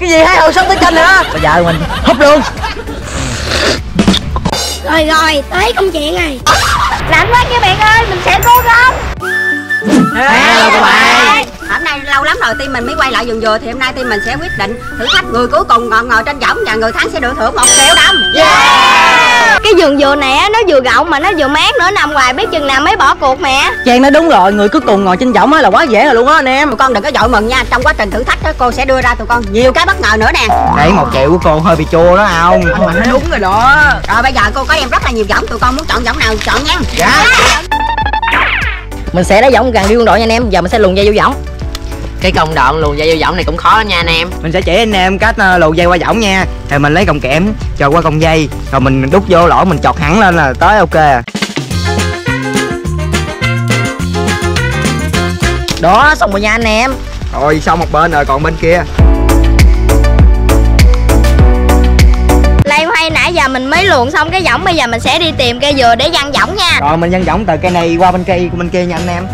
cái gì hai hồi sắp tới kênh nữa bây giờ mình húp luôn. Rồi rồi, tới công chuyện này Lạnh quá các bạn ơi, mình sẽ cố gắng. Hello các bạn Hôm nay lâu lắm rồi team mình mới quay lại vườn dừa thì hôm nay team mình sẽ quyết định thử thách người cuối cùng còn ngồi trên võng và người thắng sẽ được thưởng một triệu đồng. Cái vườn dừa này á, nó vừa rộng mà nó vừa mát nữa Nằm hoài biết chừng nào mới bỏ cuộc mẹ. Trang nói đúng rồi người cuối cùng ngồi trên võng á là quá dễ rồi luôn á anh em. Tụi con đừng có vội mừng nha, trong quá trình thử thách đó, cô sẽ đưa ra tụi con nhiều cái bất ngờ nữa nè. Đấy một triệu của cô hơi bị chua đó không? Anh mà nói đúng rồi đó. Rồi bây giờ cô có em rất là nhiều võng, tụi con muốn chọn võng nào chọn nha. Dạ. Mình sẽ đá võng càng đi quân đội nha anh em giờ mình sẽ luồn dây vô võng cái công đoạn luồn dây vô võng này cũng khó lắm nha anh em. Mình sẽ chỉ anh em cách ờ, lù dây qua võng nha. Rồi mình lấy còng kẽm cho qua còng dây Rồi mình đút vô lỗ mình chọt hẳn lên là tới ok à. đó xong rồi nha anh em. Rồi xong một bên rồi còn bên kia. Lay hoay nãy giờ mình mới luồn xong cái võng Bây giờ mình sẽ đi tìm cây dừa để văng võng nha. Rồi mình nhân võng từ cây này qua bên cây bên kia nha anh em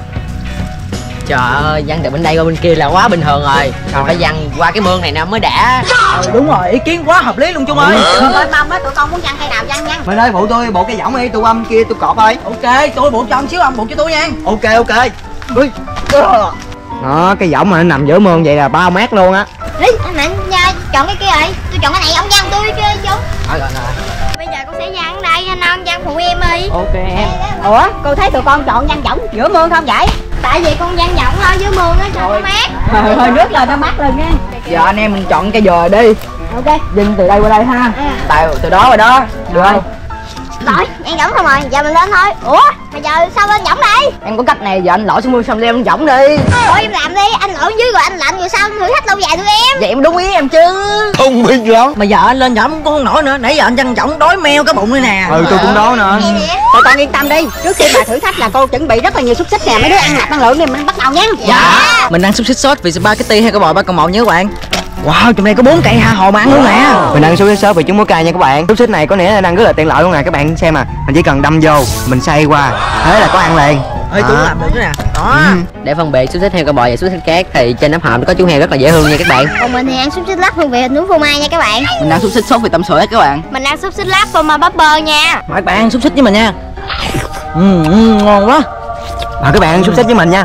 trời ơi văng từ bên đây qua bên kia là quá bình thường rồi. Rồi. phải văng qua cái mương này nè mới đã. Ừ, đúng rồi ý kiến quá hợp lý luôn chung ơi. Thôi mong đó tụi con muốn văng cây nào văng nha. Mình ơi phụ tôi bộ cây võng đi tôi bên kia tôi cọp ơi. Ok tôi bộ cho ông xíu ông bộ cho tôi nha. Ok ok. Ui. Đó cái võng mà nó nằm giữa mương vậy là bao mát luôn á. Đi, anh Mạnh nha, chọn cái kia rồi Tôi chọn cái này, ông văng tôi chơi chung rồi rồi rồi. Bây giờ con sẽ văng ở đây, anh non văng phụ em đi. Ok em. Ủa, cô thấy tụi con chọn văng võng giữa mương không vậy? Tại vì con văng võng thôi dưới mương á, cho nó mát. Hơi, hơi nước lên nó mát lên nha. giờ anh em mình chọn cây dừa đi. Ok. Dừng từ đây qua đây ha. À. tại từ đó rồi đó. Được không Rồi, em võng xong rồi, giờ mình lên thôi. Ủa, mà giờ sao lên võng đây? em có cách này giờ anh lội xuống mương xong đi em võng đi. Ủa em làm đi, anh lội dưới rồi anh lạnh rồi sao thử thách lâu dài tụi em. Vậy em đúng ý em chứ. Thông minh lắm. Mà giờ anh lên võng cũng không nổi nữa. Nãy giờ anh chăn võng đói meo cái bụng đây nè. Ừ tôi cũng đó nữa. Tụi con yên tâm đi, trước khi bà thử thách là cô chuẩn bị rất là nhiều xúc xích nè, mấy đứa ăn nạp năng lượng đi mình bắt đầu nha. dạ. Mình ăn xúc xích sốt vì spaghetti hay có bò ba con một các bạn wow trong đây có bốn cây ha hồ mà ăn luôn nè Mình ăn xúc xích sốt vì chúng muối cay nha các bạn. Xúc xích này có nghĩa là ăn rất là tiện lợi luôn nè các bạn xem à Mình chỉ cần đâm vô, mình xay qua. Thế là có ăn liền. Ơi Đó. làm được nữa nè. Đó. Để phân biệt xúc xích heo con bò và xúc xích khác thì trên nắp hộp nó có chú heo rất là dễ thương nha các bạn. Còn mình thì ăn xúc xích lát hương vị nướng phô mai nha các bạn. Mình ăn xúc xích sốt vì tâm sữa các bạn. Mình ăn xúc xích lát phô mai bơ nha. Mời các bạn ăn xúc xích với mình nha. Ừ, ừ, ngon quá Mà các bạn ăn xúc xích với mình nha.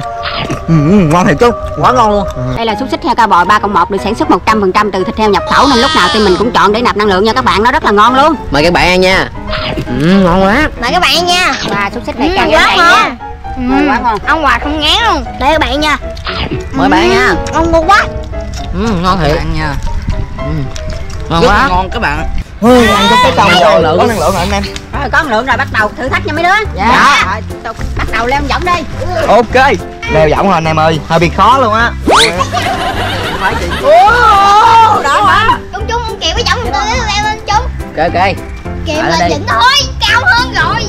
Ừ, ừ, Ngon thiệt chứ. Quá ngon luôn Đây là xúc xích heo cao bò 3 cộng 1 được sản xuất 100% từ thịt heo nhập khẩu nên lúc nào thì mình cũng chọn để nạp năng lượng nha các bạn, nó rất là ngon luôn. mời các bạn ăn nha. Ừ, ngon quá. Mời các bạn nha. Và xúc xích Ừ, này càng quá ngày ngon. nha. ừ. Ngon quá ngon. Ông Hòa không ngán luôn. Đây các bạn nha. Mời bạn nha. Ngon ngon quá. Ừ, ngon thiệt. Bạn nha. Ngon rất quá ngon các bạn. Ui, ăn chút cái năng lượng. Có năng lượng rồi anh em Rồi có lượng rồi bắt đầu thử thách nha mấy đứa. Dạ. Rồi, tụi- bắt đầu leo võng đi. Ok. Leo võng rồi anh em ơi. Hơi bị khó luôn á. Đó quá Chung chung ông Kiều với giọng tôi leo lên chung ok ok. Lại lên đỉnh thôi Cao hơn rồi.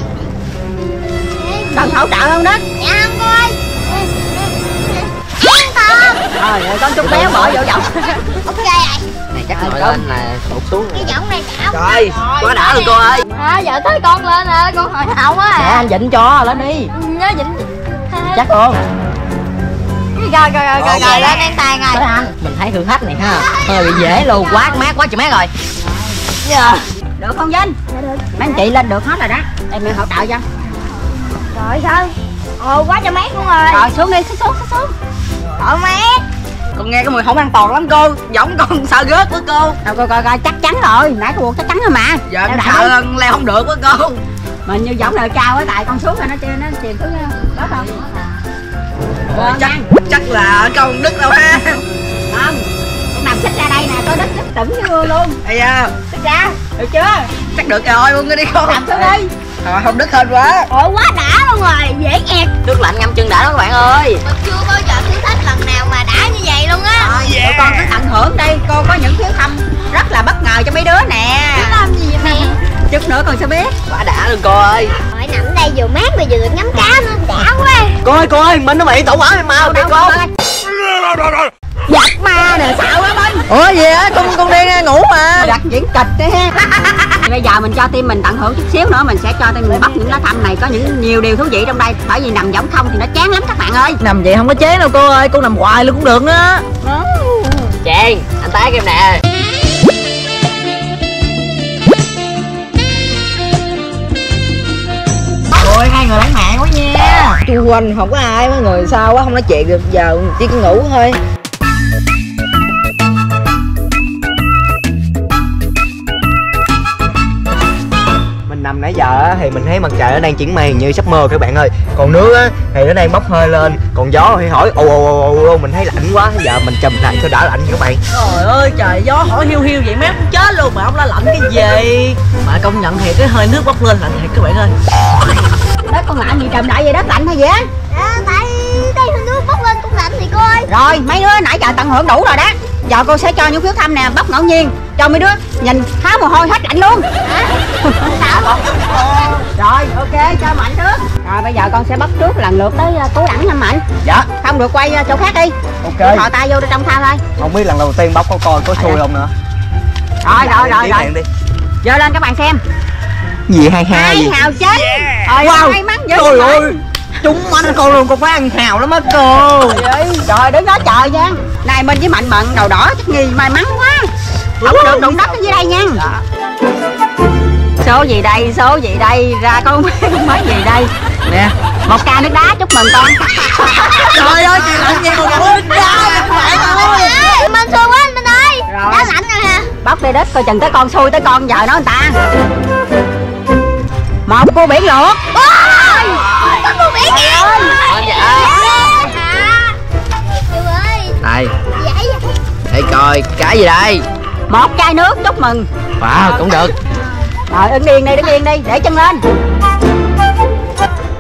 Cần hỗ trợ không đó? Dạ không coi An toàn Rồi, rồi con chút béo bỏ vô võng. Ok. rồi này chắc nổi lên là tụt xuống Cái giọng này cao trời quá đã rồi cô ơi. À giờ tới con lên rồi Con hồi hậu á. Để anh dịnh cho lên đi. Nhớ dịnh chắc luôn Rồi rồi rồi rồi rồi lên an tới rồi. Anh. Mình thấy thử thách này ha. Hơi bị dễ luôn quá mát quá chị mát rồi. Dạ. Được không Vinh? Mấy anh chị lên được hết rồi đó. Em hỗ trợ cho. Rồi sao? Ồ quá cho mát luôn rồi. Rồi xuống đi, xuống xuống xuống. xuống. Trời mát con nghe cái mùi không an toàn lắm cô giống con sợ rớt với cô Rồi coi coi coi chắc chắn rồi, nãy cô buộc chắc chắn rồi mà. giờ Leo con sợ leo không được với cô Mà như võng này cao á tại con xuống rồi nó trên nó chìm xuống đó không? Ờ, Ờ, chắc nha. chắc là con đứt đâu ha Không. Con nằm xích ra đây nè, coi đất đất cái mưa luôn. Ây da Xích ra, được chưa? chắc được rồi luôn đi con Nằm xuống đi. Rồi không đứt hên quá. Ôi quá đã luôn rồi Dễ ẹt nước lạnh ngâm chân đã đó các bạn ơi. Mình chưa bao giờ thử thách lần nào mà đã như vậy luôn á. Rồi, tụi con cứ tận hưởng đi, cô có những phiếu thăm rất là bất ngờ cho mấy đứa nè. làm gì vậy mẹ? Chút nữa con sẽ biết. quá đã luôn cô ơi. Rồi nằm đây vừa mát mà vừa được ngắm cá nữa Đã quá. Cô ơi cô ơi Mình nó bị tẩu hỏa hay mau kìa cô Giặc ma nè, xạo lắm anh. ủa gì á con con đi ngủ mà. Đặt diễn kịch đi. Ha. Bây giờ mình cho team mình tận hưởng chút xíu nữa mình sẽ cho team mình bắt những lá thăm này có những nhiều điều thú vị trong đây. Bởi vì nằm võng không thì nó chán lắm các bạn ơi. Nằm vậy không có chế đâu cô ơi cô nằm hoài luôn cũng được nữa Trang, anh tác em nè. Ôi hai người lãng mạn quá nha. Chu quanh không có ai mấy người sao quá không nói chuyện được giờ chỉ có ngủ thôi nãy giờ á, thì mình thấy mặt trời nó đang chuyển mây như sắp mưa các bạn ơi. Còn nước á thì nó đang bốc hơi lên. Còn gió thì hỏi ồ ồ ồ ồ, ồ mình thấy lạnh quá. Giờ mình chùm lại cho đỡ lạnh các bạn. Trời ơi trời gió hỏi hiu hiu vậy mát cũng chết luôn mà ông la lạnh cái gì. Mà công nhận thiệt cái hơi nước bốc lên lạnh thiệt các bạn ơi. Đất con lạnh gì trầm lại vậy đất lạnh hay gì á? À, tại đây nước bốc lên cũng lạnh thì coi. Rồi mấy đứa nãy giờ tận hưởng đủ rồi đó giờ cô sẽ cho những phiếu thăm nè bóc ngẫu nhiên. Cho mấy đứa nhìn tháo mồ hôi hết lạnh luôn. Rồi ok cho mạnh trước. Rồi bây giờ con sẽ bóc trước lần lượt tới uh, cú đẳng nha mạnh. Dạ. Không được quay uh, chỗ khác đi. Ok. Thò tay vô trong thao thôi. Không biết lần đầu tiên bóc có coi có xui không nữa. Rồi rồi rồi Tiếp rồi. đi. Giơ lên các bạn xem. Gì hai hai gì? hào chết rồi Wow. may mắn dữ trời ơi chúng anh cô luôn con phải ăn hào lắm á cô. Rồi đứng đó chờ nha. Này mình với mạnh bận đầu đỏ chắc nghi may mắn quá. Không được đụng đất dưới đây nha. Số gì đây số gì đây ra con mới gì đây. Nè. Một ca nước đá chúc mừng con. Trời ơi chị lạnh vậy còn nước đá bạn ơi mình xui quá anh Minh ơi. Rồi. đã lạnh rồi hả? Bóc đi đất coi chừng tới con xui tới con vợ nó người ta. Một cô biển luộc đây. Vậy vậy để coi cái gì đây? Một chai nước chúc mừng. Wow cũng được. Rồi đứng yên đi đứng yên đi để chân lên.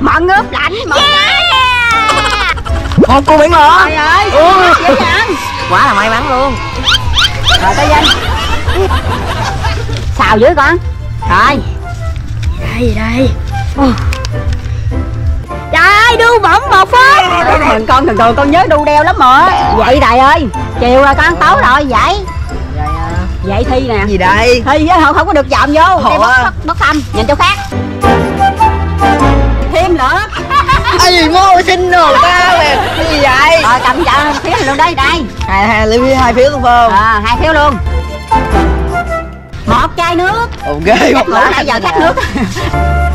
Mận ướp lạnh mận Một cô biển lửa. Trời ơi dễ dàng Quá là may mắn luôn. Rồi tới danh. Xào dưới con. Rồi. Đây? Đây trời ơi đu bổng một phút thường con thường thường con nhớ đu đeo lắm mà vậy đại ơi chiều rồi con tối rồi vậy. Vậy thi nè. Gì đây? Thi á không, không có được dòm vô. Bốc, bốc, bốc thăm nhìn chỗ khác. Thêm nữa. Ai gì ngô xin đồ ta nè Cái gì vậy? Rồi cầm chợ phiếu luôn đây đây. Hai hai lấy hai phiếu luôn không? À, hai phiếu luôn. Một chai nước. Ok một nãy giờ khát nước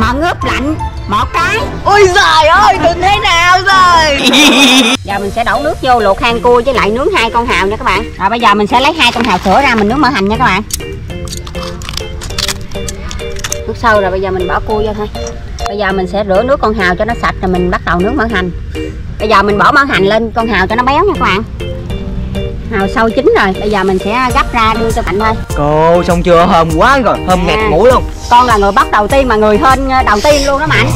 mận ướp lạnh một cái. Ôi trời ơi đừng thế nào rồi. Giờ mình sẽ đổ nước vô luộc hang cua với lại nướng hai con hào nha các bạn. Rồi bây giờ mình sẽ lấy hai con hào sữa ra mình nướng mỡ hành nha các bạn. Nước sâu rồi bây giờ mình bỏ cua vô thôi. Bây giờ mình sẽ rửa nước con hào cho nó sạch rồi mình bắt đầu nướng mỡ hành. Bây giờ mình bỏ mỡ hành lên con hào cho nó béo nha các bạn hào sâu chín rồi. Bây giờ mình sẽ gấp ra đưa cho cạnh thôi cô xong chưa? Thơm quá rồi thơm nghẹt mũi luôn. Con là người bắt đầu tiên mà người hên ờ, đầu tiên luôn đó mạnh.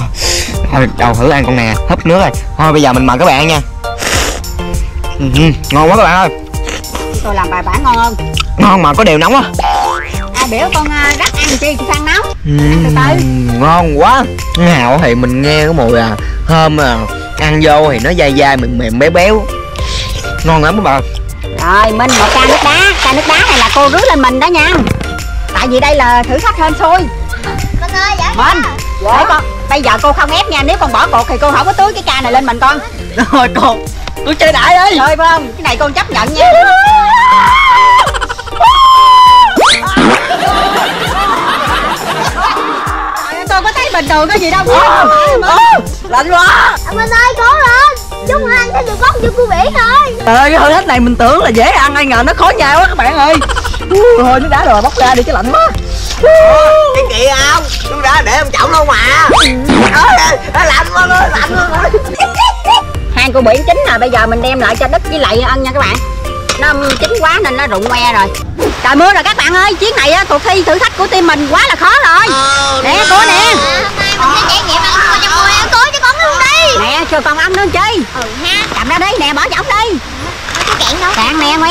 Thôi đầu thử ăn con nè. Hấp nước rồi. Thôi bây giờ mình mời các bạn nha. Ừ, ừ, ngon quá các bạn ơi. Tôi làm bài bản ngon hơn. Ngon mà có đều nóng á ai biểu con ờ, rắc ăn chi thì sang nấu Ừ, từ từ. ngon quá. Hào thì mình nghe cái mùi à thơm à ăn vô thì nó dai dai mềm mềm béo béo. Ngon lắm các bạn rồi minh một ca nước đá ca nước đá này là cô rưới lên mình đó nha. Tại vì đây là thử thách hên xui. Minh ơi dạ minh để con bây giờ cô không ép nha nếu con bỏ cuộc thì cô không có tưới cái ca này lên mình con. Rồi con Tôi chơi đại ơi. Chơi phải không? Cái này con chấp nhận nha. Con có thấy bình thường cái gì đâu. Lạnh quá. Anh Minh ơi cố lên Chúng anh sẽ được bóc vô cô biển thôi. Trời ơi cái hơi hết này mình tưởng là dễ ăn ai ngờ nó khó nhai quá các bạn ơi. Thôi nước đá rồi bóc ra đi chứ lạnh quá. Cái kìa không? Chúng đã để ông trọng đâu mà. Lạnh quá ơi lạnh quá. Hai cô biển chín rồi bây giờ mình đem lại cho đất với lại ăn nha các bạn. Nó chín quá nên nó rụng que rồi. Trời mưa rồi các bạn ơi chuyến này á cuộc thi thử thách của team mình quá là khó rồi. Nè cô nè. À, hôm nay mình sẽ trải nghiệm ăn cua trong mùa ăn cua cho con luôn cho con ăn nữa chơi Ừ ha. Cầm ra đi nè bỏ võng đi. Cái cạn đâu. Cạn nè ngoe.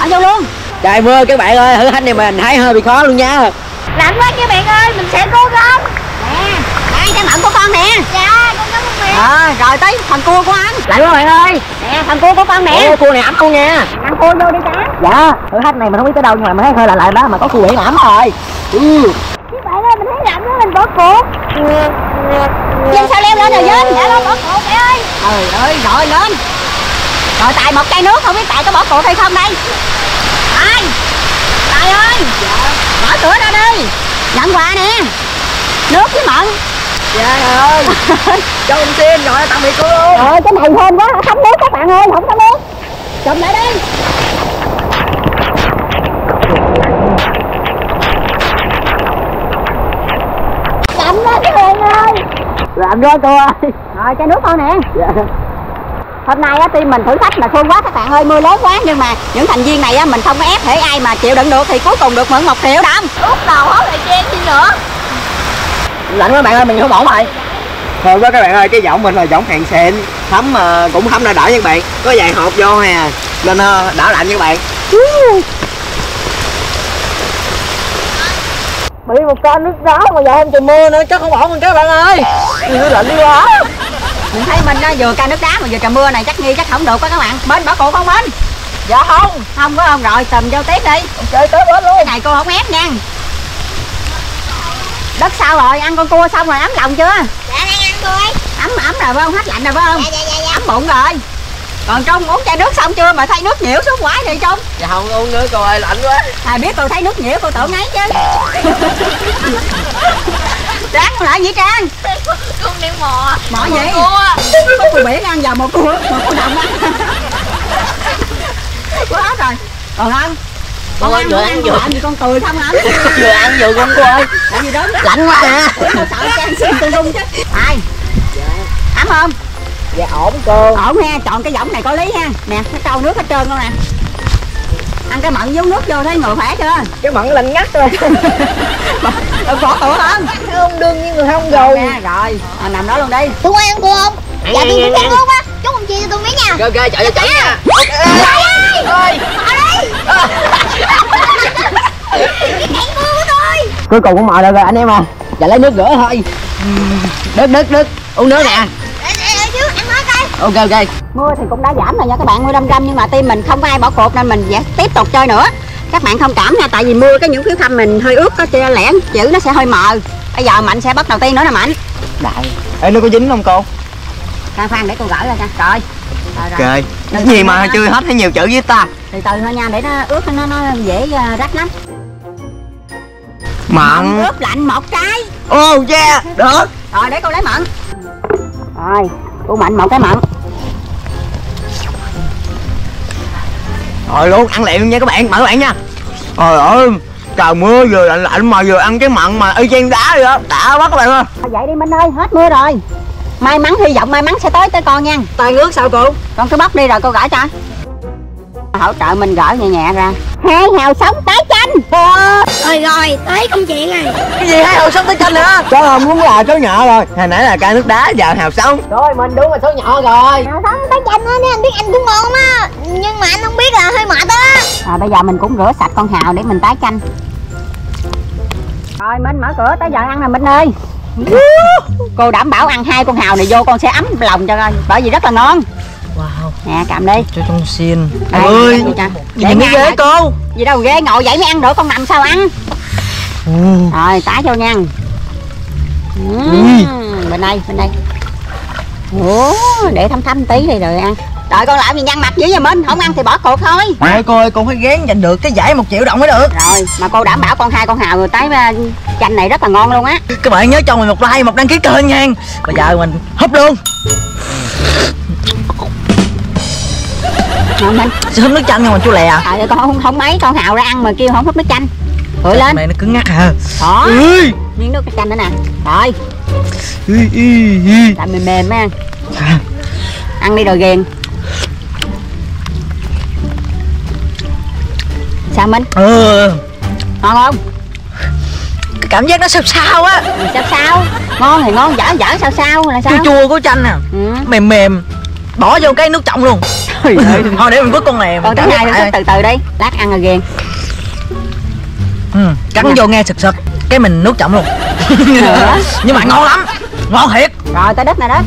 Bỏ vô luôn. Trời mưa các bạn ơi thử thách này mình thấy hơi bị khó luôn nha. Lạnh quá các bạn ơi Mình sẽ cố gắng. Nè đây cái mận của con nè? Dạ con cảm ơn mẹ à, rồi tới phần cua của anh. Lại quá bạn ơi. Nè phần cua của con nè. Ủa, cua này ấm luôn nha. Ăn cua vô đi cá. Dạ thử thách này mình không biết tới đâu nhưng mà mình thấy hơi là lại đó mà có cua biển ẩm rồi ừ. Các bạn ơi mình thấy lạnh quá mình bỏ cuộc Vinh sao leo lên rồi Vinh Để lên bỏ cuộc mẹ ơi. Trời ơi rồi lên. Rồi tại một chai nước không biết tại có bỏ cuộc hay không đây. Tài Tài ơi. Dạ. Mở cửa ra đi. Nhận quà nè. Nước với mận. Dạ ơi. Cho con xin rồi tạm biệt cô luôn. Trời ơi cái này hên quá không nước các bạn ơi không có nước. Chụm lại đi. Làm đó cô ơi Rồi, chai nước thôi nè. Hôm nay á, team mình thử thách mà thương quá các bạn ơi, mưa lớn quá Nhưng mà những thành viên này á, mình không có ép thể ai mà chịu đựng được Thì cuối cùng được mượn một triệu đồng út đầu hốt lại chen chi nữa. Lạnh quá bạn ơi mình không ổn rồi. Thôi quá các bạn ơi, cái giọng mình là giọng hàng xịn Thấm mà cũng thấm đã đỡ nha các bạn. Có vài hộp vô hà Nên ờ, đỡ lạnh nha các bạn bị một con nước gió mà giờ không trời mưa nữa chắc không ổn rồi các bạn ơi. Mưa lạnh đi quá. Mình thấy mình á, vừa ca nước đá mà vừa trời mưa này chắc nghi chắc không được quá các bạn. Bên bỏ cụ không bên? Dạ không. Không có không rồi, tùm vô tiếp đi. Chơi tới hết luôn. Cái này cô không ép nha. Đất sao rồi, ăn con cua xong rồi ấm lòng chưa? Dạ đang ăn ấy Ấm ấm rồi phải không, hết lạnh rồi phải không? Dạ dạ dạ dạ. Ấm bụng rồi Còn Trung uống chai nước xong chưa? Mà thấy nước nhiễu xuống quá vậy Trung dạ không uống nữa cô ơi lạnh quá. À biết tôi thấy nước nhiễu cô tưởng ấy chứ. Trang con lại vậy Trang? Con đi mò. Mò gì? Có cua biển ăn vào một cua Một cua đồng ăn Quá hết rồi. Còn không? Con Cô ăn vừa ăn ăn vừa. Làm gì con cười không ấm vừa ăn vừa con cô ơi Làm gì đó lạnh quá à. Sợ Trang xin tung tung chứ? Ai? Ấm không dạ ổn cô. Ổn ha chọn cái giống này có lý ha. Nè cái trâu nước hết trơn luôn nè. Ăn cái mận giống nước vô thấy người khỏe chưa? Cái mặn lạnh ngắt rồi. Đừng bỏ tụi không không đương nhiên người không rồi. Nè rồi. À, nằm đó luôn đi. Tôi ăn cua không? Dạ tôi cũng ăn luôn á. Chú không chia cho tôi miếng nha. Ok ok chạy cho chạy nha. Trời ơi tôi cuối cùng cũng được rồi anh em à. Dạ lấy nước rửa thôi. Đức đức đức uống nước nè ok ok. Mưa thì cũng đã giảm rồi nha các bạn mưa đâm râm nhưng mà team mình không có ai bỏ cuộc nên mình sẽ tiếp tục chơi nữa. Các bạn thông cảm nha tại vì mưa cái những phiếu thăm mình hơi ướt có chia lẻ chữ nó sẽ hơi mờ. Bây giờ mạnh sẽ bắt đầu tiên nữa nè mạnh. Đại. Ê, nó có dính không cô? khoan khoan để cô gỡ ra cho. Rồi. Rồi, rồi. Gì mà chưa hết thấy nhiều chữ với ta? Từ từ thôi nha để nó ướt nó nó dễ uh, rách lắm. Mặn ướp lạnh một cái. Oh yeah. Được. Rồi để cô lấy mận. Rồi cô mạnh một cái mận Rồi luôn ăn liền nha các bạn Mời các bạn nha. Trời ơi Trời mưa vừa lạnh lạnh mà vừa ăn cái mặn mà y chang đá vậy đó Đã quá các bạn ơi. Vậy đi Minh ơi hết mưa rồi. May mắn hy vọng may mắn sẽ tới tới con nha. Tay nước sao cô? Con cứ bóc đi rồi cô gỡ cho hỗ trợ mình gỡ nhẹ nhẹ ra. Hai hào sống tái chanh Rồi rồi tới công chuyện rồi. Cái gì hai hào sống tới chanh nữa Số không muốn là số nhỏ rồi. Hồi nãy là ca nước đá giờ hào sống. Rồi mình đúng là số nhỏ rồi. Hào sống tới chanh á nếu anh biết anh cũng ngon á. Nhưng mà anh không biết là hơi mệt á. Rồi bây giờ mình cũng rửa sạch con hào để mình tái chanh rồi Minh mở cửa tới giờ ăn nè Minh ơi. Cô đảm bảo ăn hai con hào này vô con sẽ ấm lòng cho coi bởi vì rất là ngon wow. Nè cầm đi. Cho con xin. Đây, ơi, những cái ghế lại. cô. Gì đâu ghê ngồi vậy mới ăn được con nằm sao ăn? Rồi tái vô nha. Ừm, bên đây bên đây. Ủa, để thấm thấm tí đi rồi ăn. Rồi con làm gì nhăn mặt dữ vậy Minh? Không ăn thì bỏ cuộc thôi. Mẹ cô ơi con phải gán giành được cái giải một triệu đồng mới được. Rồi mà cô đảm bảo con hai con hào rồi tái uh, chanh này rất là ngon luôn á. Các bạn nhớ cho mình một like một đăng ký kênh nha. Bây giờ mình húp luôn Ngon Minh sẽ húp nước chanh mình chú lè Trời ơi con không, không mấy con hào ra ăn mà kêu không hút nước chanh. Hửi lên. này nó cứng ngắc à Đó. Miếng nước chanh nữa nè. Rồi. Làm mềm mềm á. Ăn đi rồi ghiền. Sao Minh? Ừ ngon không? Cái cảm giác nó sao sao á. Sao sao? Ngon thì ngon dở dở sao sao là sao? Chua chua của chanh nè ừ. mềm mềm. Bỏ vô cái nước trọng luôn thôi để mình vứt con này còn hai cắn nữa từ từ đi lát ăn rồi ghiền ừ, cắn vô nghe sực sực cái mình nuốt trọng luôn. Nhưng mà ngon lắm ngon thiệt. Rồi tới đất nè đất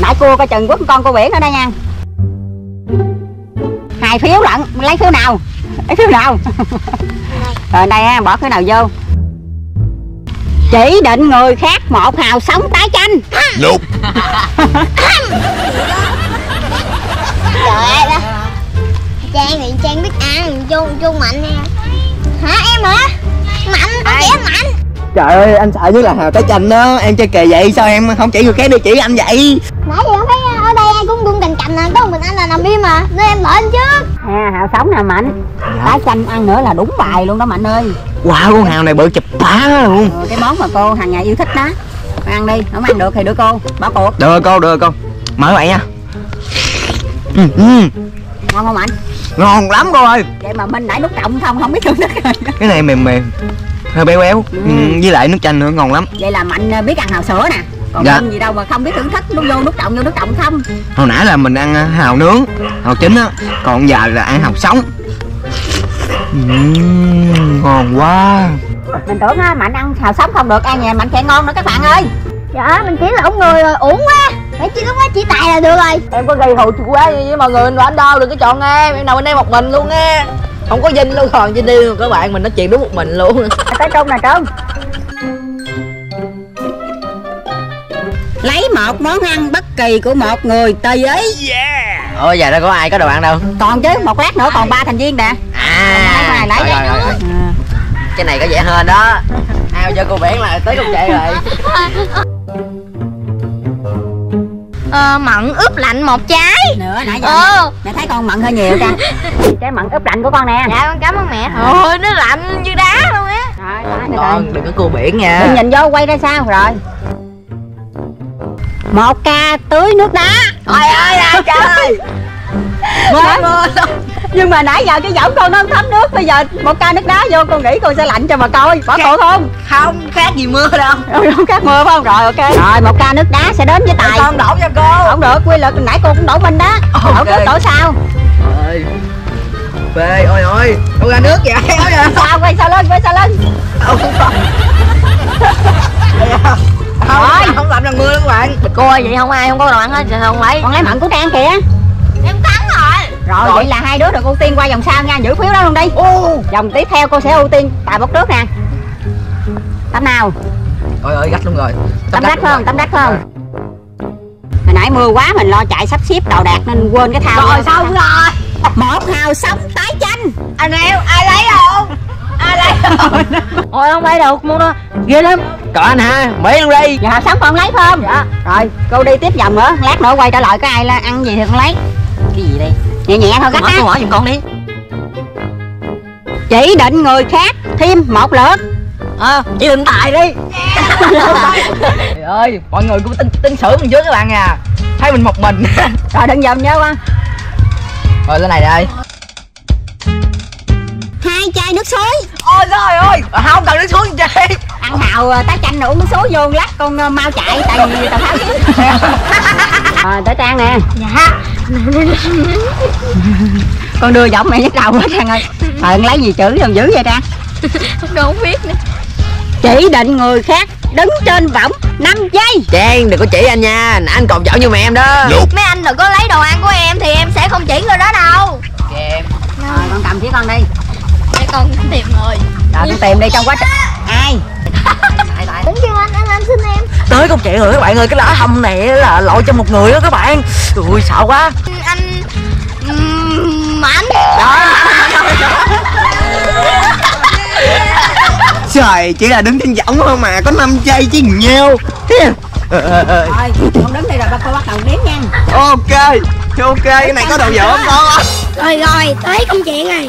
nãy cua coi chừng quất con cua biển ở đây nha. Hai phiếu lận lấy phiếu nào? Lấy phiếu nào? Rồi đây á, bỏ phiếu nào vô. Chỉ định người khác một hào sống tái chanh Trời ơi Trang thì Trang biết ăn Chung chung mạnh nè. Hả em hả? Mạnh con trẻ mạnh. Trời ơi anh sợ nhất là hào tới chanh đó. Em chơi kề vậy sao em không chỉ người khác đi chỉ anh vậy? Nãy giờ thấy ở đây ai cũng đun cành cành nè Có một mình anh là nằm im mà Nên em đợi anh chứ. À hào sống nè mạnh. Dạ. tái chanh ăn nữa là đúng bài luôn đó mạnh ơi. Wow con hào này bự chụp bá luôn. Ừ, cái món mà cô hàng ngày yêu thích đó. Con ăn đi không ăn được thì đưa cô bỏ cuộc. Được rồi con được rồi con mở vậy nha ừ, ừ, ngon không mạnh ngon lắm con ơi. Vậy mà minh nãy nút trọng không không biết thưởng thức rồi. Cái này mềm mềm hơi béo béo. Ừ. ừ, với lại nước chanh nữa ngon lắm. Vậy là mạnh ờ, biết ăn hào sữa nè. Còn Dạ. gì đâu mà không biết thưởng thức nó vô nút trọng vô nút trọng không. Hồi nãy là mình ăn à, hào nướng hào chín á. Còn giờ là ăn hào sống. Ừm, ngon quá. Mình tưởng á, mạnh ăn hào sống không được ăn nhà mạnh sẽ ngon nữa các bạn ơi. Dạ mình chỉ là ổng người rồi uổng quá Phải chỉ lúc đó chỉ tài là được rồi. Em có gây hụt quá với mọi người mà anh đâu đừng có chọn em. Em nào bên đây một mình luôn á. Không có dinh luôn còn dinh đi luôn. Các bạn mình nói chuyện đúng một mình luôn. Tới trung nè trung lấy một món ăn bất kỳ của một người tùy ý ôi giờ đâu có ai có đồ ăn đâu. Còn chứ một lát nữa còn ba thành viên nè. À. Lấy rồi, lấy rồi, rồi. cái này có vẻ hơn đó. Ao cho cô biển là tới công chạy rồi Ờ mận ướp lạnh một trái. Nữa nãy giờ Ờ. mẹ thấy con mận hơi nhiều cha trái mận ướp lạnh của con nè. Dạ con cảm ơn mẹ. Ôi nó lạnh như đá luôn á. Rồi con đừng có cua biển nha. Đừng nhìn vô quay ra sao? Rồi. Một ca tưới nước đá. Trời ơi trời mới mưa luôn nhưng mà nãy giờ cái giọng con nó không thấm nước bây giờ một ca nước đá vô con nghĩ con sẽ lạnh cho mà coi. Bỏ cuộc không? Không khác gì mưa đâu. Không không cắt mưa phải không? Rồi ok. Rồi một ca nước đá sẽ đến với tài. Con đổ cho cô. Không được quy luật nãy cô cũng đổ minh đó. Đổ Ok. trước đổ sau. Ơi phê ôi ôi. Đâu ra nước vậy ôi sao quay sau lưng quay sau lưng không không không không làm rằng mưa đâu các bạn. Cô ơi vậy không ai không có đồ ăn hết không lấy còn lấy mận của trang kìa. Em cắn rồi rồi, vậy là hai đứa được ưu tiên qua vòng sau nha. Giữ phiếu đó luôn đi. Vòng tiếp theo cô sẽ ưu tiên tài bốc trước nè. Tấm nào? Ôi ơi gắt luôn rồi. Tấm đắt không tấm đắt không hồi nãy mưa quá mình lo chạy sắp xếp đồ đạc nên quên cái thao rồi xong rồi. Một hào sống tái chanh anh em ai lấy không ai lấy không Ôi không lấy được mua đó. Ghê lắm. Còn anh ha mỹ luôn đi. Giờ hào sống con lấy không dạ. Rồi cô đi tiếp vòng nữa. Lát nữa quay trở lại có ai là ăn gì thì con lấy. Cái gì đây nhẹ nhẹ thôi cô á. mở giùm con đi. Chỉ định người khác thêm một lượt. À, chỉ định tài đi. Trời ơi mọi người cũng tin tin xử mình trước các bạn à. Thấy mình một mình. Rồi đừng vòng nhớ qua rồi cái này đây. Hai chai nước suối. Ôi trời ơi à, không cần nước xuống chơi ăn hào ờ, tái chanh uống nước suối vô lát con ờ, mau chạy tại vì tao tháo chứ rồi tới trang nè. Dạ con đưa giọng mẹ nhức đầu hết trang ơi. Con lấy gì chữ dần dữ vậy trang? Con không biết nữa. Chỉ định người khác đứng trên võng 5 giây. Trang đừng có chỉ anh nha. Anh còn giỏi như mẹ em đó. Mấy anh đừng có lấy đồ ăn của em Thì em sẽ không chỉ người đó đâu. Em. Rồi con cầm chỉ con đi. Để con tìm rồi rồi con tìm đi trong quá trình. Ai tới công chuyện rồi các bạn ơi cái lá hầm này là lội cho một người đó các bạn. Ui sợ quá. Anh Mạnh trời chỉ là đứng trên võng thôi mà có 5 giây chứ nhau rồi con đứng đây rồi ba cô bắt đầu đếm nha. Ok ok cái này có đồ dở không con? Rồi rồi, tới công chuyện rồi.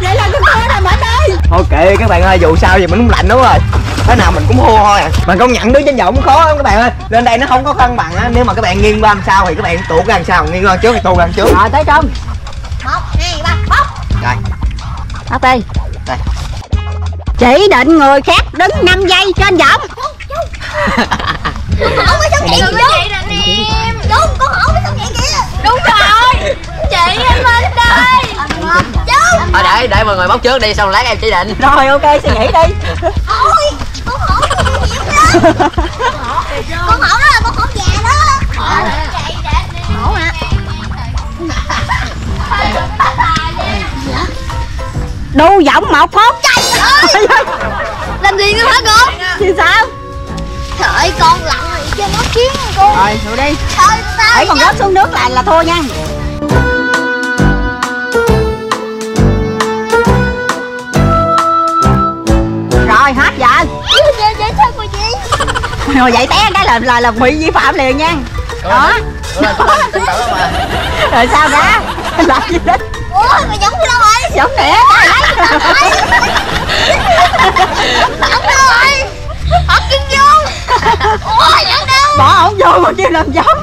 Vậy là rồi mạnh ơi. Ok các bạn ơi dù sao thì mình cũng lạnh đúng rồi. Thế nào mình cũng thua thôi à. Mà công nhận đứng trên võng khó lắm các bạn ơi. Lên đây nó không có cân bằng á nếu mà các bạn nghiêng qua đằng sau thì các bạn tuột ra đằng sau nghiêng qua trước thì tuột ra đằng trước. Rồi tới trung Một, hai, ba, bóc. Rồi. Bắt đi. Đây. chỉ định người khác đứng 5 giây trên võng Không có sống nhẹ gì vậy nè em Đúng, con hỏi có sống nhẹ kìa. Đúng rồi. Chị em lên đây. Đúng thôi để để mọi người bóc trước đi xong lát em chỉ định. Rồi ok suy nghĩ đi. Ôi, con hỏi con vậy đó Con hỏi đó là con hỏi già đó. Hỏi hả? Đu võng một phút Làm gì nữa hả con? Thì sao? Trời con lặn rồi cho nó kiếm con. Rồi thử đi. Trời sao ấy còn rớt xuống nước là là thua nha rồi hết giờ chị chị sao cô chị rồi vậy té cái là là là bị vi phạm liền nha. Đó. rồi sao ra làm gì đó? Ủa mày giống đâu rồi? Giống nè giống đâu rồi? Họ kim vô. Ủa giống đâu? Bỏ ổng vô mà kêu làm giống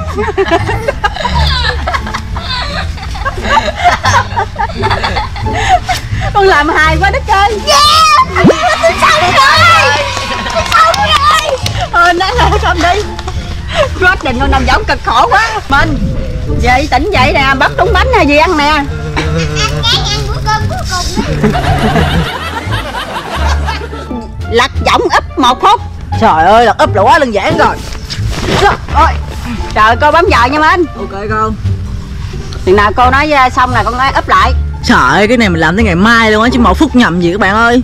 con làm hài quá đất ơi. Yeah! Tôi xong rồi tôi xong rồi ờ nói là không đi. Quá trình con nằm giống cực khổ quá. Mình vậy tỉnh dậy nè bắt trúng bánh hay gì ăn nè? Ăn ngán ăn bữa cơm cuối cùng lặt giọng úp một phút trời ơi là úp là quá đơn giản rồi. Ôi trời cô bấm giờ nha minh. Ok con. Chừng nào cô nói uh, xong là con nói úp lại trời ơi cái này mình làm tới ngày mai luôn á chứ một phút nhầm gì các bạn ơi.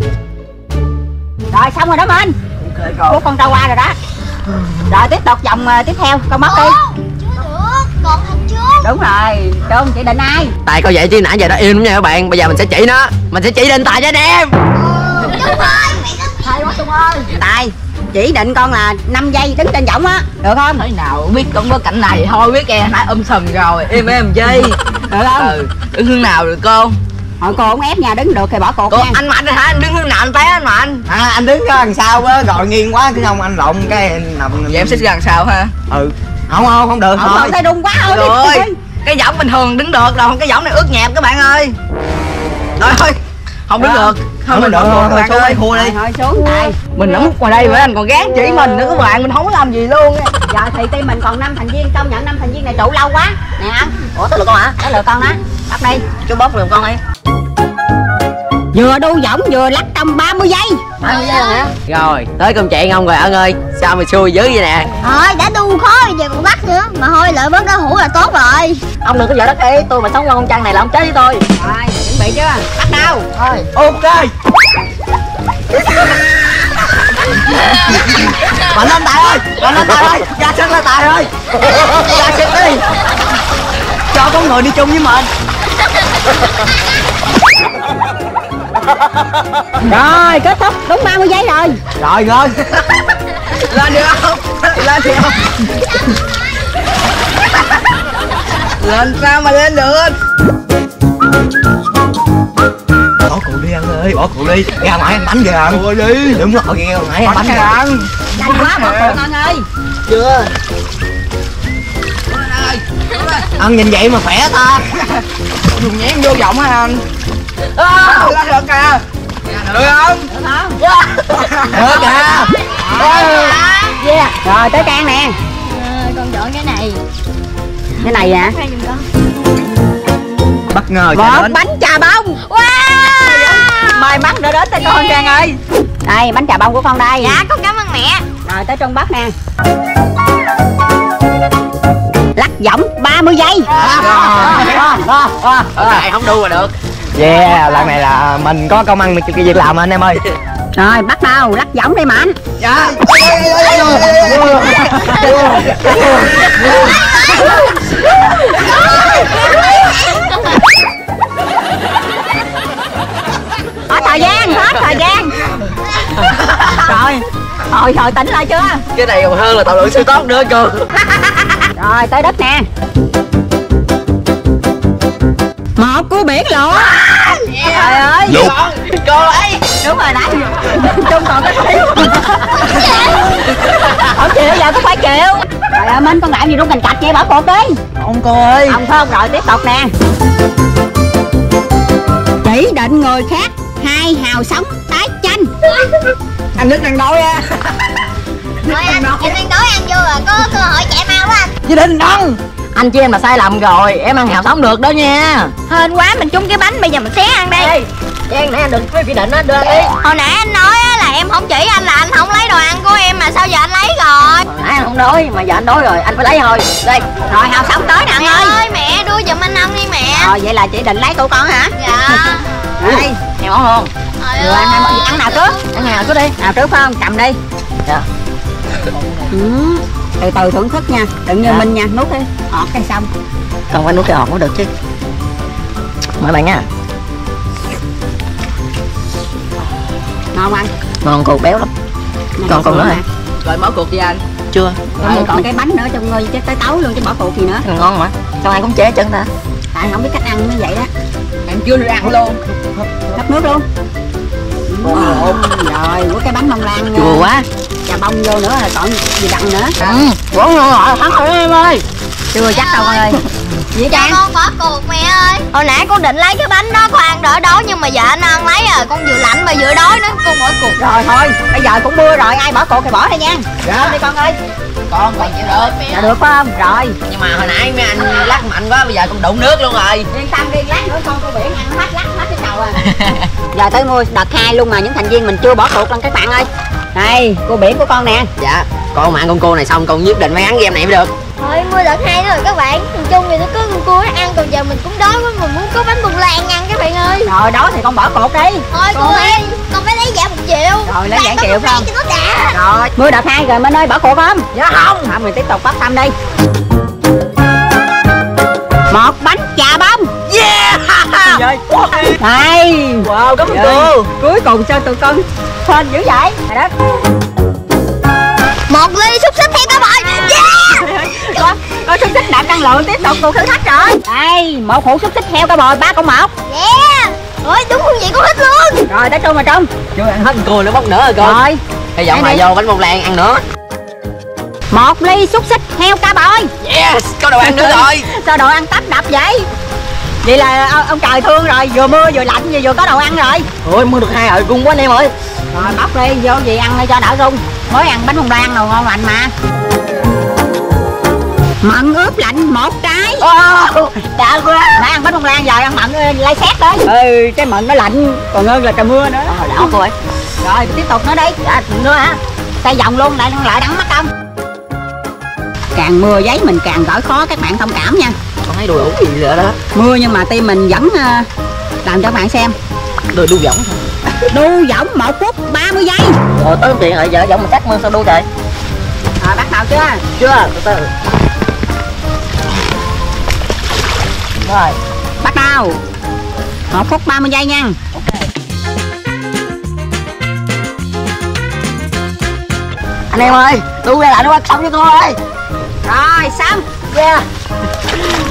Rồi xong rồi đó minh. Ok của con trâu qua rồi đó. Rồi tiếp tục vòng uh, tiếp theo. Con mất đi. Ồ, chưa được. Còn thằng trước đúng rồi trung chị định ai? Tài coi vậy chứ nãy giờ nó im nha các bạn. Bây giờ mình sẽ chỉ nó. Mình sẽ chỉ định Tài cho anh em đúng rồi mày nó hay quá trung ơi. Tài chỉ định con là 5 giây đứng trên võng á được không? Thế nào biết con có cảnh này thôi biết em nãy um sùm rồi em em chi? Được không? Ừ đứng hướng nào được con Thôi cô không ép nha đứng được thì bỏ cột cô nha. anh mạnh hả? Anh đứng hướng nào anh té anh? Mạnh à anh đứng đằng sau á rồi nghiêng quá cái không anh lộn cái nằm vậy em xích gần sao ha ừ. Không không không được. Không thôi thôi thấy đung quá thôi rồi cái võng bình thường đứng được rồi cái võng này ướt nhẹp các bạn ơi. Rồi thôi không đứng được. Không được được thôi các thôi bạn xuống ơi. đây thua đi. Thôi xuống. tài mình đã múc ngoài đây với anh còn gán chỉ mình nữa các bạn. Mình không có làm gì luôn á. Giờ thì team mình còn năm thành viên. Công nhận năm thành viên này trụ lâu quá. Nè ăn ủa tới lượt con hả? Tới lượt con đó. Bắt đi. Chú bóp giùm con đi. Vừa đu võng vừa lắc trong 30 giây Giây rồi hả? Rồi tới công chuyện ông rồi ân ơi. Sao mà xui dữ vậy nè? Thôi đã đu khó giờ còn bắt nữa. Mà thôi lợi bớt đó hũ là tốt rồi. Ông đừng có vợ đất ý tôi mà sống qua con trăng này là ông chết với tôi. Rồi chuẩn bị chưa? Bắt đầu. Thôi. Ok. Mạnh lên tài ơi. Mạnh lên tài ơi. Ra sức lên tài ơi. Ra sức đi. Cho có người đi chung với mình rồi kết thúc. Đúng 30 giây rồi. Rồi rồi. Lên được không? Lên được không? Lên sao mà lên được? Bỏ cụ đi anh ơi bỏ cụ đi. Ra ngoài ăn bánh kìa ăn rồi đi đúng rồi ra ngoài ăn bánh kìa ăn nhanh quá bỏ cột con ơi. Chưa. Ăn nhìn vậy mà khỏe ta. Dùng nhén vô giọng hả anh à, lên được kìa được không được không được kìa yeah rồi tới trang nè. Con chọn cái này cái này à giùm con bất ngờ một bánh trà bông. Wow! May mắn đã đến tới con trang ơi. Đây bánh trà bông của con đây. Dạ con cảm ơn mẹ. Rồi tới trung bắc nè. Lắc giọng 30 giây. Tài không đu mà được yeah lần này là mình có công ăn cái việc làm anh em ơi. Rồi bắt đầu lắc giọng đi mạnh dạ. Hết thời gian hết thời gian. Rồi hồi hồi tỉnh lại chưa? Cái này còn hơn là tàu lượng siêu tốt nữa cơ. Rồi tới đất nè biển lỗ trời ơi. Lục. cô ấy đúng rồi nãy chung còn cái thiếu không? Chịu giờ cũng phải chịu. Trời ơi minh con làm gì đúng cành cạch vậy? Bảo cột đi. Ông cô ơi. Không không rồi tiếp tục nè. Chỉ định người khác hai hào sống tái chanh anh đức đang đói á. Rồi anh em đang đói ăn vô rồi. Có cơ hội chạy mau quá anh. Gia đình đăng anh chị em là sai lầm rồi em ăn hào sống được đó nha. Hên quá mình trúng cái bánh bây giờ mình xé ăn đây Giang nãy anh đừng có chỉ định á đưa đi. Hồi nãy anh nói á là em không chỉ anh là anh không lấy đồ ăn của em mà sao giờ anh lấy rồi? Nãy anh không đói mà giờ anh đói rồi anh phải lấy thôi. Đây rồi hào sống tới nè mẹ anh ơi. ơi mẹ đưa giùm anh ăn đi mẹ. Rồi vậy là chỉ định lấy của con hả? Dạ. Đây món luôn Trời rồi ăn, ăn nào trước. Ăn hào cứ đi. Nào trước phải không? Cầm đi. Dạ. ừ. Từ từ thưởng thức nha đừng như Dạ. minh nha nuốt đi. Ọt cái xong. Còn phải nuốt cái hột mới được chứ. Mời bạn nha. Ngon ăn ngon cột béo lắm. Còn còn nữa hả? rồi mở cuộc đi anh. Chưa. Rồi còn cái bánh nữa trong ngôi cái tới tấu luôn chứ bỏ cuộc gì nữa. Ngon mà. Sao ai cũng chế chân ta? Tại không biết cách ăn như vậy đó em chưa được ăn luôn. Hấp nước luôn. Wow. rồi của cái bánh bông lan chua quá trà bông vô nữa là còn gì đặng nữa. Ừ. Quá ngon rồi thắng rồi em ơi chưa chắc đâu con ơi. Gì Cho trang? con bỏ cuộc mẹ ơi. Hồi nãy con định lấy cái bánh đó con ăn đỡ đói Nhưng mà dạ anh ăn lấy à Con vừa lạnh mà vừa đói nữa Con bỏ cuộc rồi thôi bây giờ cũng mưa rồi ai bỏ cuộc thì bỏ đi nha. Dạ. Đi con ơi. Con còn chịu được dạ được phải không? Rồi. Nhưng mà hồi nãy mấy anh lắc mạnh quá bây giờ con đụng nước luôn rồi. Yên tâm đi lát nữa con cô biển ăn hết lắc hết cái đầu à. Giờ tới mua đợt hai luôn mà những thành viên mình chưa bỏ cuộc lần các bạn ơi đây cô biển của con nè. Dạ con mà ăn con cô này xong con nhất định phải ăn game này mới được. Thôi mua đợt hai nữa rồi các bạn. Nhìn chung thì nó có con cua nó ăn Còn giờ mình cũng đói quá Mà muốn có bánh bông lan ăn các bạn ơi. Rồi đó thì con bỏ cuộc đi. Thôi cô Con ơi Con phải lấy giả một triệu. Rồi, lấy Làm giả bánh triệu không? cho nó đã. Rồi mua đợt hai rồi mình ơi bỏ cuộc không? Dạ không. Thôi mình tiếp tục bắt thăm đi. Một bánh trà bông. Yeah! Đây wow. Cảm ơn cô. Cuối cùng sao tụi con hên dữ vậy? Trời đất Một ly xúc xích theo các bạn Yeah! Có có xúc xích đạt năng lượng tiếp tục cuộc thử thách rồi. Đây một hũ xúc xích heo cả bồi ba con một Yeah! Ôi đúng không vậy con thích luôn. Rồi tới trung mà trung. Chưa ăn hết cô nữa bóc nữa rồi cô. Rồi. Bây giờ đi. vô bánh bông lan ăn nữa. Một ly xúc xích heo cá bồi yes có đồ ăn nữa rồi. Sao đồ ăn tấp đập vậy? Vậy là ông, ông trời thương rồi vừa mưa vừa lạnh vừa vừa có đồ ăn rồi. Ôi mua được hai rồi gung quá anh em ơi rồi bóc đi vô gì ăn đi cho đỡ rung mới ăn bánh bông lan đồ ngon lành mà. Mận ướp lạnh một trái. Oh, đã quá nãy ăn bánh bông lan giờ ăn mận lấy xét đấy ừ cái mận nó lạnh còn hơn là trời mưa nữa. Ờ, đảo cô ơi. Rồi tiếp tục nữa đi. À, nữa hả? Tay vòng luôn lại lại đắng mắt không? Càng mưa giấy mình càng gỡ khó các bạn thông cảm nha. Con thấy đồ đủ gì nữa đó? Mưa nhưng mà tim mình vẫn ờ, làm cho các bạn xem. Đồ đu võng đu võng một phút 30 giây. Rồi tới tiền rồi giờ võng mình cắt mưa sao đu trời rồi bắt đầu chưa? Chưa từ từ. Rồi. Bắt đầu. Một phút 30 giây nha. Anh em ơi đu ra lại nó bắt xong cho cô ơi. Rồi xong. Yeah.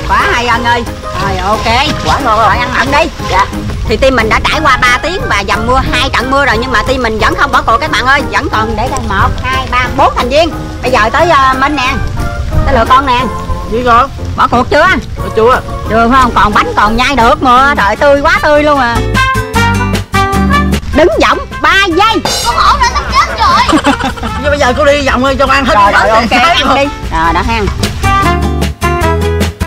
Quá hay anh ơi. Rồi ok. Quả ngon rồi. Ăn mặn đi. Dạ thì team mình đã trải qua 3 tiếng và dầm mưa hai trận mưa rồi nhưng mà team mình vẫn không bỏ cuộc các bạn ơi. Vẫn còn để đây. Một hai ba bốn thành viên. Bây giờ tới uh, minh nè. Tới lượt con nè. Gì con. Bỏ cuộc chưa? Ôi, chưa chưa? Phải không? Còn bánh còn nhai được mưa trời tươi quá tươi luôn à. Đứng giọng 3 giây. Con hổ đã sắp chết rồi. Nhưng bây giờ cô đi vòng ơi cho ăn hết rồi rồi ok này. ăn đi. Rồi đã ha.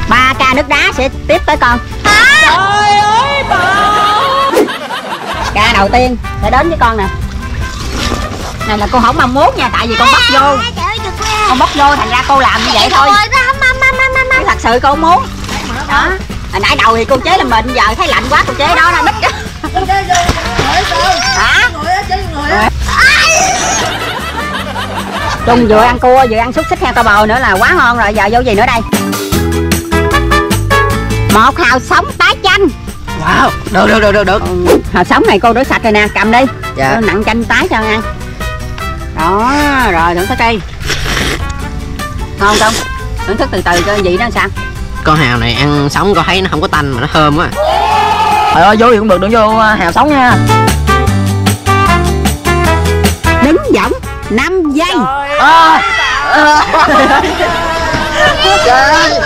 Ba ca nước đá sẽ tiếp tới con. Ca đầu tiên sẽ đến với con nè. Này là cô không mong muốn nha tại vì con bắt vô. Con bóc vô thành ra cô làm như vậy thôi. chứ thật sự cô không muốn. Đó. hồi nãy đầu thì cô chế là mình giờ thấy lạnh quá cô chế đó nó đứt hả? Trung vừa ăn cua vừa ăn xúc xích heo cao bò nữa là quá ngon rồi giờ vô gì nữa đây? Một hào sống wow được được được được được. Hào sống này cô rửa sạch rồi nè cầm đi. Dạ. Cô nặng chanh tái cho ăn đó rồi thưởng thức đi. Ngon không? Thưởng thức từ từ cho vị nó sao? Con hào này ăn sống con thấy nó không có tanh mà nó thơm quá. Trời ơi vô gì cũng được đừng vô à, hào sống nha. Đứng võng 5 giây à, à. trời ơi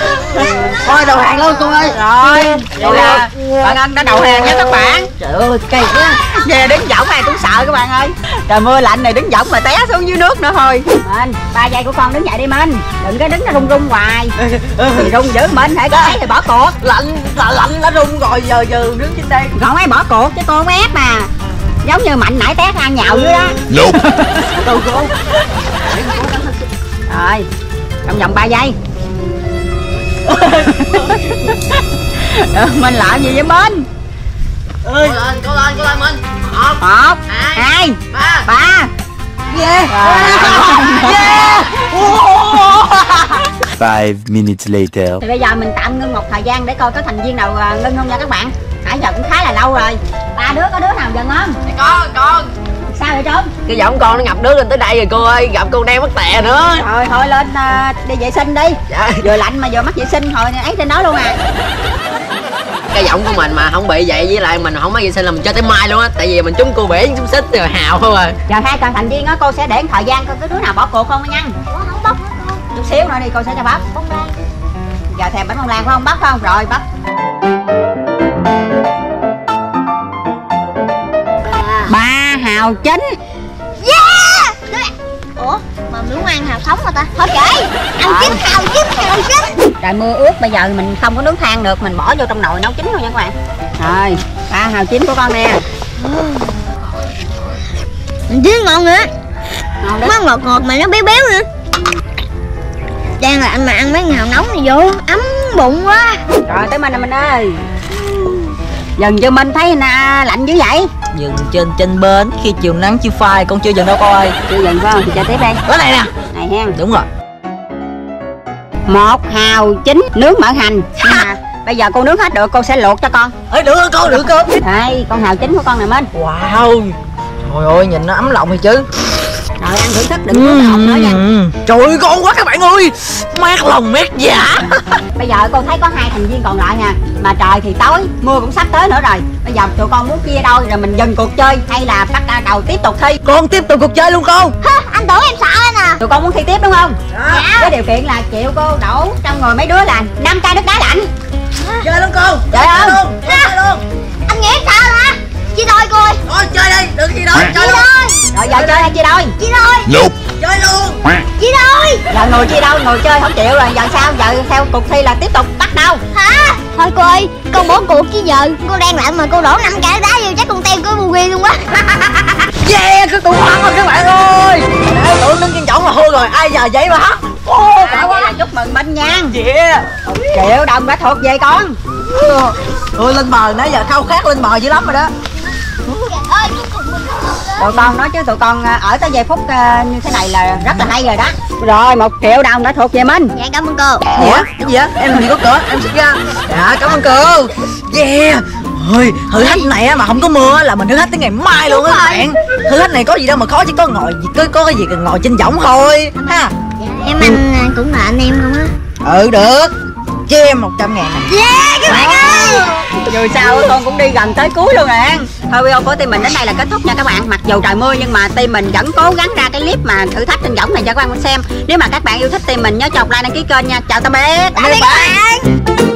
thôi đầu hàng luôn cô ơi rồi vậy là bạn anh đã đầu hàng nha các bạn trời ơi cay quá về đứng võng này cũng sợ các bạn ơi trời mưa lạnh này đứng võng mà té xuống dưới nước nữa thôi minh ba giây của con đứng dậy đi minh đừng có đứng nó rung rung hoài thì rung dữ minh hãy có thì bỏ cuộc lạnh là lạnh nó rung rồi giờ giờ đứng trên đây còn ấy bỏ cuộc chứ con ép mà giống như mạnh nãy té ăn nhậu dưới đó đâu cô rồi trong vòng 3 giây Ờ, mình làm gì vậy minh? Cô lên cô lên cô lên mình một một hai hai ba. ba. Yeah. Yeah. Five minutes later. thì bây giờ mình tạm ngưng một thời gian để coi có thành viên nào à, ngưng không nha các bạn. Nãy giờ cũng khá là lâu rồi. Ba đứa có đứa nào dần không? Con con sao vậy trốn? Cái giọng con nó ngập nước lên tới đây rồi cô ơi gặp con đang mất tè nữa. Rồi thôi lên à, đi vệ sinh đi. Dạ. vừa lạnh mà vừa mắc vệ sinh hồi ấy trên đó luôn à. Cái giọng của mình mà không bị vậy với lại mình không có vệ sinh là mình chơi tới mai luôn á tại vì mình trúng cô bể trúng xích rồi hào không à. Giờ hai con thành viên á cô sẽ để thời gian coi có đứa nào bỏ cuộc không nha. Không bóc chút xíu nữa đi cô sẽ cho bắp Bông lan. Giờ thèm bánh bông lan phải không? Bắp phải không? Rồi bắp hào chín Yeah! Ủa mà muốn ăn hào sống mà ta? Thôi kệ. Ăn chín hào chín hào chín. Trời mưa ướt bây giờ mình không có nướng than được mình bỏ vô trong nồi nấu chín luôn nha các bạn. Rồi ba hào chín của con nè. Chín ngon nữa. Ngon Nó ngọt ngọt mà nó béo béo nữa. Đang lạnh mà ăn mấy hào nóng này vô Ấm bụng quá. Rồi tới mình nè mình ơi dần cho mình thấy nè lạnh dữ vậy. Dừng trên trên bến khi chiều nắng chiều phai con chưa dừng đâu coi chưa dần phải không thì cho tiếp đây cái này nè. Này hen. Đúng rồi. Một hào chín nướng mỡ hành. Mà bây giờ cô nướng hết được cô sẽ luộc cho con. Ơi được ơn con được con đây con hào chín của con nè minh. Wow. Trời ơi nhìn nó ấm lòng thì chứ. Rồi ăn thưởng thức đừng nuốt cái hộp nữa nha. Trời ơi ngon quá các bạn ơi. Mát lòng mát dạ. Bây giờ cô thấy có hai thành viên còn lại nha mà trời thì tối mưa cũng sắp tới nữa rồi. Bây giờ tụi con muốn chia đôi rồi mình dừng cuộc chơi hay là bắt đầu tiếp tục thi? Con tiếp tục cuộc chơi luôn con. Hả, Anh tưởng em sợ anh à. Tụi con muốn thi tiếp đúng không? Dạ. Với điều kiện là chịu cô đổ trong người mấy đứa là năm chai nước đá lạnh. Chơi luôn con. Chơi không? luôn chơi luôn. Anh nghĩ em sợ hả Chia đôi cô ơi. Thôi chơi đi đừng gì đâu chơi Chia luôn. Đôi rồi giờ chơi hay chia đôi? Chia đôi chơi luôn. Chia đôi giờ ngồi chia đôi ngồi chơi không chịu rồi. Giờ sao? Giờ theo cuộc thi là tiếp tục bắt đầu. Hả? Thôi cô ơi Con bỏ cuộc chứ giờ. Cô đang lạnh mà cô đổ năm cái đá vô chắc con tem cô bù ghi luôn quá yeah cứ tụ hoan rồi các bạn ơi. Để tụi ninh kiên trọng mà hôi rồi. Ai giờ vậy mà hả? Ô cả quá. là chúc mừng minh nha. Yeah. Triệu đồng đã thuộc về con. Ôi lên bờ nãy giờ khao khát lên bờ dữ lắm rồi đó tụi con nói chứ tụi con à, ở tới giây phút à, như thế này là rất là hay rồi đó. Rồi một triệu đồng đã thuộc về minh Dạ cảm ơn cô. Gì á cái gì á? Em làm gì có cửa em xuất ra. Dạ cảm ơn cô. Yeah. Ơi thử thách này á mà không có mưa là mình thử thách tới ngày mai luôn á các bạn. Thử thách này có gì đâu mà khó chỉ có ngồi có có cái gì cần ngồi trên võng thôi ha. Em anh à, cũng là anh em không á. Ừ được. Cho em một trăm ngàn. Nè Yeah các bạn ơi. Dù sao con cũng đi gần tới cuối luôn nè thôi video của team mình đến đây là kết thúc nha các bạn. Mặc dù trời mưa nhưng mà team mình vẫn cố gắng ra cái clip mà thử thách trên võng này cho các bạn xem. Nếu mà các bạn yêu thích team mình, nhớ chọc like, đăng ký kênh nha. Chào tạm biệt. Tạm biệt các bạn